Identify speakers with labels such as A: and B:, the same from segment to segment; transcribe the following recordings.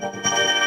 A: Música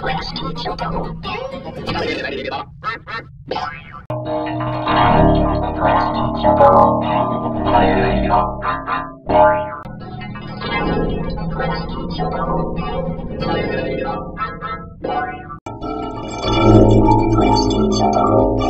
A: 素晴らしい印象だろ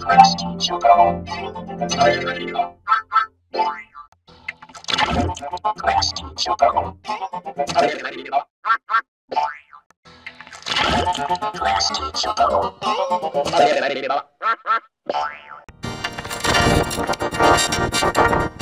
A: Thank go!